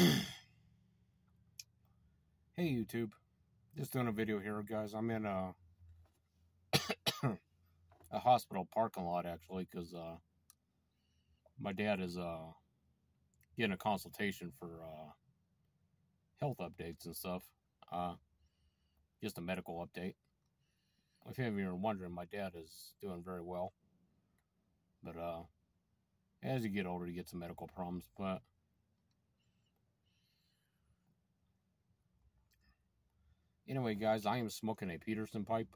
hey YouTube, just doing a video here, guys. I'm in a a hospital parking lot actually, because uh, my dad is uh getting a consultation for uh health updates and stuff. Uh, just a medical update. If any of you are wondering, my dad is doing very well, but uh, as you get older, you get some medical problems, but Anyway, guys, I am smoking a Peterson pipe.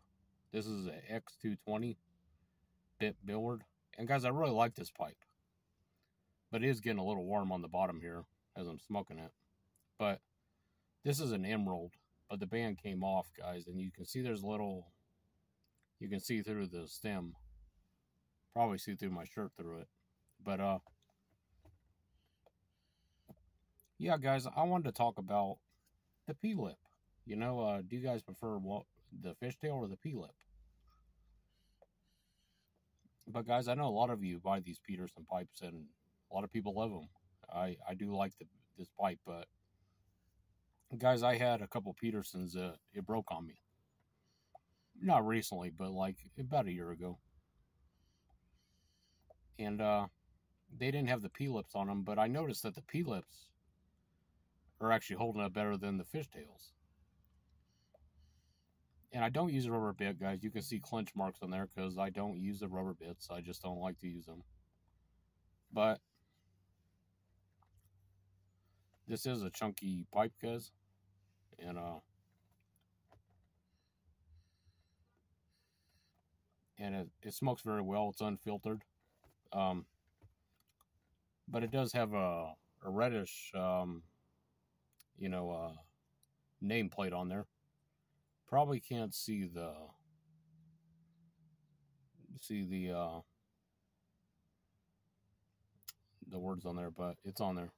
This is a X220 bit Billiard. And guys, I really like this pipe. But it is getting a little warm on the bottom here as I'm smoking it. But this is an emerald, but the band came off, guys, and you can see there's a little you can see through the stem. Probably see through my shirt through it. But uh yeah, guys, I wanted to talk about the P-lip. You know, uh, do you guys prefer what the fishtail or the P-lip? But guys, I know a lot of you buy these Peterson pipes, and a lot of people love them. I I do like the this pipe, but guys, I had a couple Petersons. Uh, it broke on me. Not recently, but like about a year ago. And uh, they didn't have the P-lips on them, but I noticed that the P-lips are actually holding up better than the fishtails. And I don't use a rubber bit, guys. You can see clench marks on there because I don't use the rubber bits. I just don't like to use them. But this is a chunky pipe, guys. And, uh, and it, it smokes very well. It's unfiltered. Um, but it does have a, a reddish, um, you know, uh, nameplate on there. Probably can't see the see the uh, the words on there, but it's on there.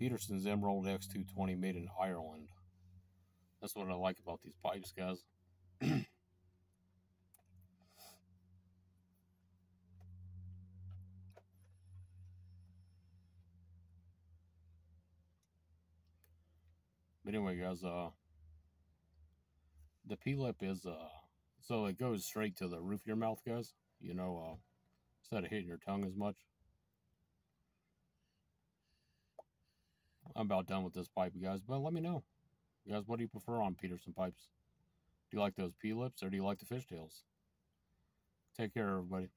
Peterson's Emerald X220 made in Ireland. That's what I like about these pipes, guys. but anyway, guys, uh, the P-lip is, uh, so it goes straight to the roof of your mouth, guys. You know, uh, instead of hitting your tongue as much. I'm about done with this pipe, guys, but let me know. You guys, what do you prefer on Peterson pipes? Do you like those P-lips or do you like the fishtails? Take care, everybody.